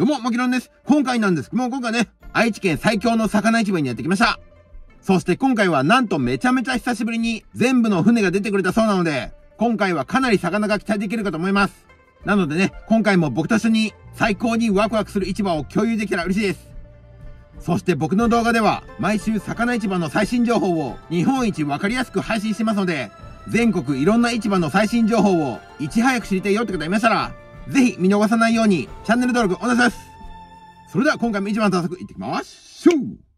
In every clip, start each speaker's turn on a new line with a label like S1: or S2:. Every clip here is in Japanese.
S1: どうも、もきろんです。今回なんですけど。も今回ね、愛知県最強の魚市場にやってきました。そして今回はなんとめちゃめちゃ久しぶりに全部の船が出てくれたそうなので、今回はかなり魚が期待できるかと思います。なのでね、今回も僕と一緒に最高にワクワクする市場を共有できたら嬉しいです。そして僕の動画では毎週魚市場の最新情報を日本一わかりやすく配信してますので、全国いろんな市場の最新情報をいち早く知りたいよって方いましたら、ぜひ見逃さないようにチャンネル登録お願いします。それでは今回も一番早速行ってきましょう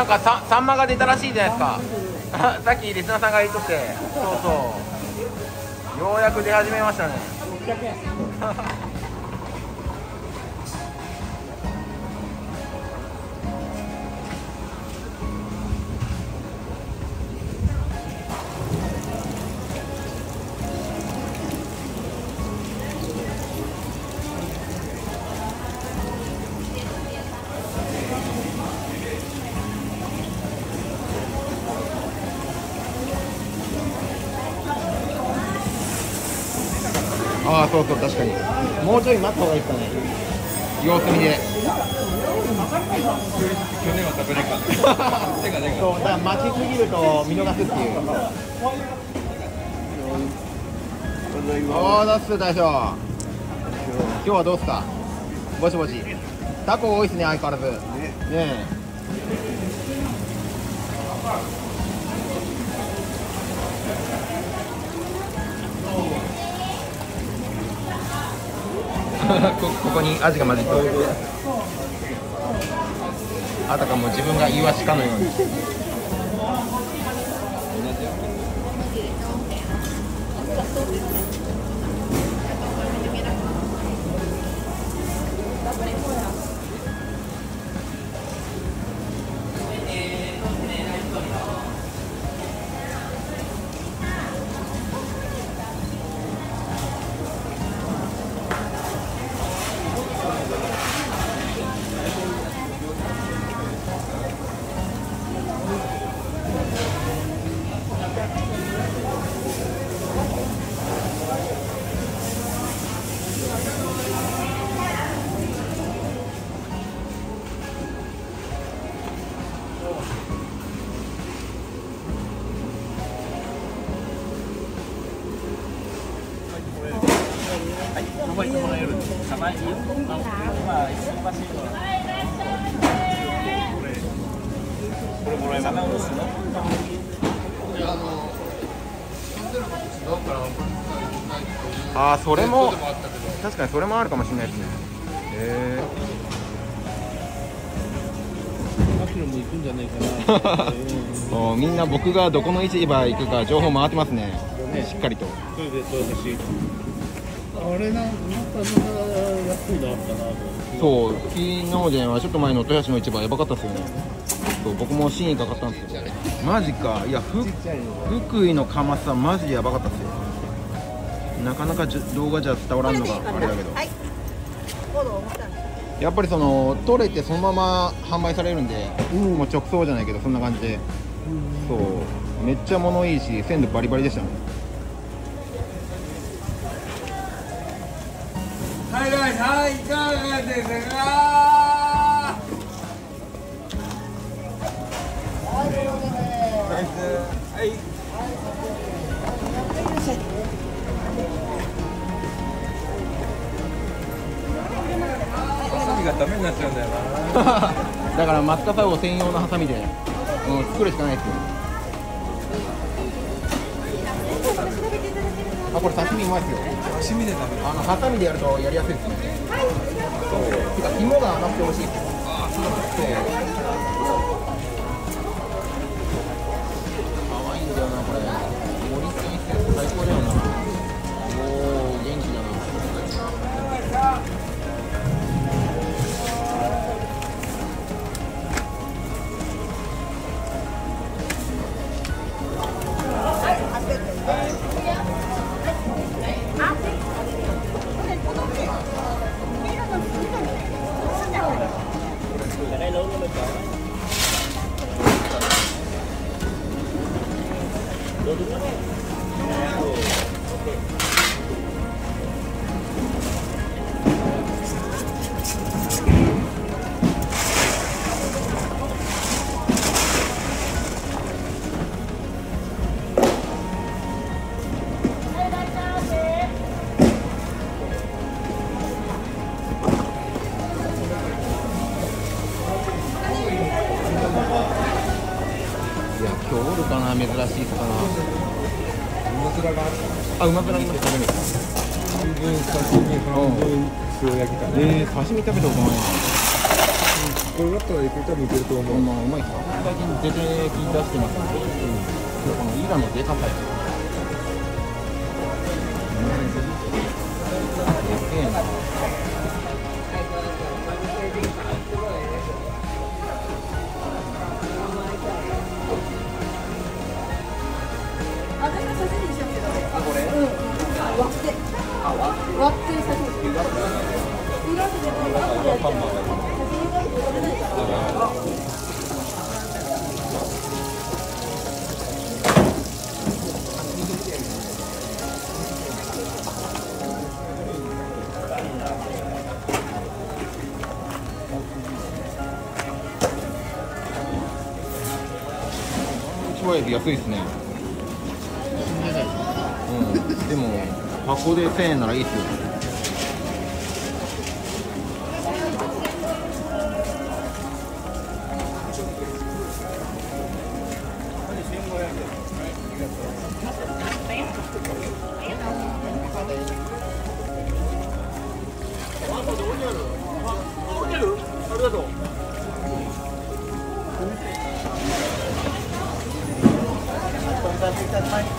S2: なんかさサンマが出たらしいじゃないですか。さっきリスナーさんが言っとって。そうそう。ようやく出始めましたね。そうそう確かに。もうちょい待った方がいいですかね。様子見で。
S3: 去年は食べれんかった。手がね
S2: そうだから待ちすぎると見逃すっていう。おーどうっす大将。今日はどうっすか？ぼちぼち。タコ多いっすね相変わらず。ねえこ ここにアジが混じってるあたかも自分がイワシかのように。
S3: 覚あ、まあ、忙しいのは。これもらえます。おろすの。
S2: ああそれも確かにそれもあるかもしれないですねへ。えもうみんな僕がどこの市場行くか情報回ってますねねしっかりと、
S3: あれな、なんか、まだ安いのあったなと。
S2: そう昨日じゃないちょっと前の豊橋の市場やばかったっすよね。そう僕も新位かかったんですよ。マジか。いやふ福井のカマスはマジでやばかったっすよ。なかなか動画じゃ伝わらんのがあれだけど。
S4: はい。
S2: やっぱりその取れてそのまま販売されるんで、
S3: うん。
S2: もう直送じゃないけどそんな感じで。そう。めっちゃ物いいし鮮度バリバリでしたね
S4: はい。はい。はい。かがですかはい。ハサミがダメになっちゃうんだよな
S2: だから松笠魚専用のハサミで、うん、作るしかない。ですよあこれ刺身うまい。ですよ
S4: 刺身で食べる。
S2: あのハサミでやるとやりやすいですね。そう。てか肝が甘くて美味しいです。よあそう。可
S4: らが
S2: あうまくなりました食べる
S4: 半分刺身半分塩焼きかね
S2: えー、刺身食べたことないな
S4: これだったらいけ多分いける。と思う
S2: まあうまいか最近出てき出してますんで、このイラのでかさやでけえな
S5: あ、だから刺身に割って刺身に。裏ででも後でやっちゃう。刺身が取れないから。
S2: 安いですねうんでも箱で1000円ならいいっすよ。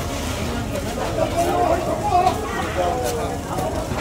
S2: お頑張れ頑張れ頑張れ!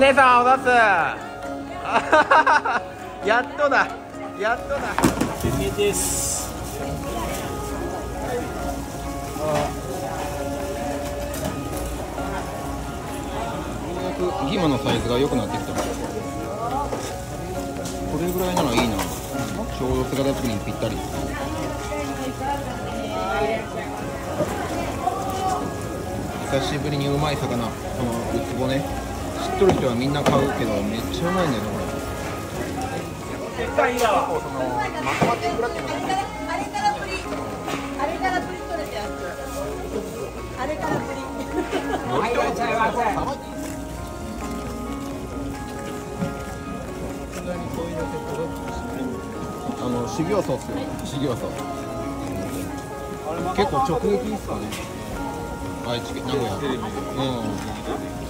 S2: 姉さんおだす。やっとだ。やっとだ。
S3: 天です
S2: ようやくギマのサイズが良くなってきた。これぐらいならいいな。ちょうど姿作りにぴったり。久しぶりにうまい魚このウツボね。とる人はみんな買うけどめっちゃうまいんだよねこれ結構そのまとまっていくらっていうのがね
S5: あれか。らプリあれからプリ取れたやつあれからプリ
S4: はいいらっしゃいませ
S2: あの修行僧っすよ。修行僧結構直撃っすかね。愛知県名古屋。うん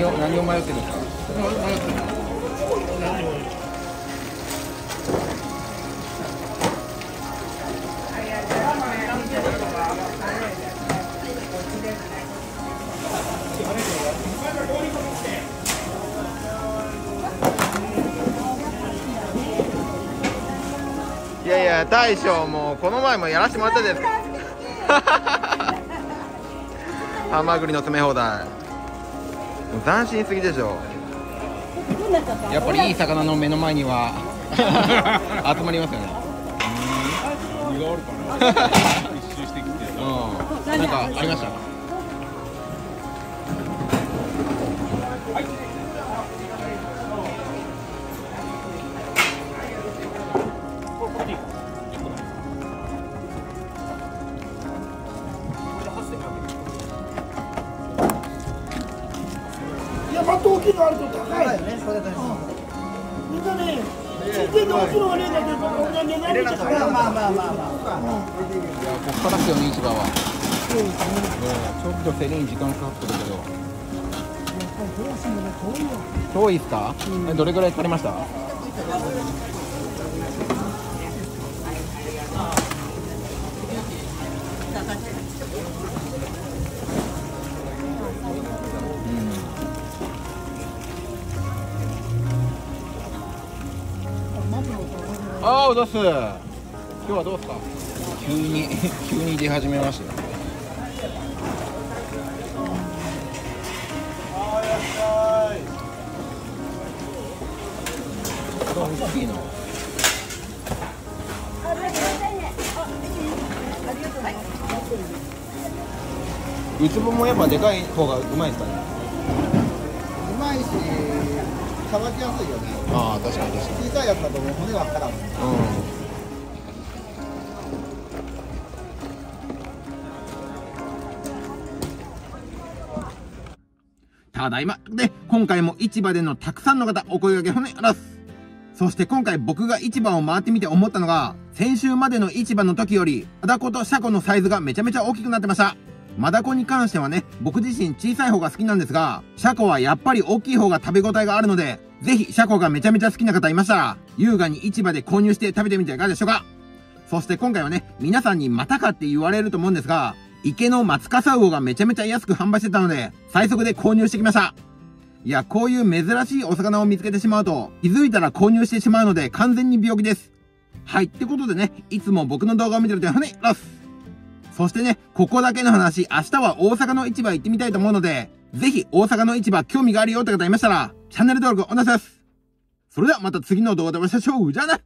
S2: 何を何を迷ってるんですかいやいや大将もうこの前もやらせてもらったじゃないですか。ハマグリの詰め放題。斬新すぎでしょ。やっぱりいい魚の目の前には 集まりますよね。
S3: 身があるかな。一周してきて。
S2: うん。なんかありました？
S6: いのがねえんだけど、こんな値段見て高い。まあまあまあまあ。
S2: いやこっからっすよね市場はちょっと競りに時間かかってるけど遠いっすか、えどれぐらい借りました？ああおどす今日はどうですか？急に 急に出始めました。よ大きい。の。ウツボもやっぱでかい方がうまいですかね？
S7: さばきやすいよね。
S2: ああ確かに確かに
S7: 小さいやつだともう骨がからん。
S2: うん
S1: ただいま。で、今回も市場でのたくさんの方、お声掛け骨あらす。そして今回僕が市場を回ってみて思ったのが、先週までの市場の時より、マダコとシャコのサイズがめちゃめちゃ大きくなってました。マダコに関してはね、僕自身小さい方が好きなんですが、シャコはやっぱり大きい方が食べ応えがあるので、ぜひシャコがめちゃめちゃ好きな方いましたら、優雅に市場で購入して食べてみてはいかがでしょうかそして今回はね、皆さんにまたかって言われると思うんですが、池の松笠魚がめちゃめちゃ安く販売してたので、最速で購入してきました。いや、こういう珍しいお魚を見つけてしまうと、気づいたら購入してしまうので完全に病気です。はい、ってことでね、いつも僕の動画を見てるとはね、ラスそしてね、ここだけの話、明日は大阪の市場行ってみたいと思うので、ぜひ大阪の市場興味があるよって方いましたら、チャンネル登録お願いします。それではまた次の動画でお会いしましょう。じゃあな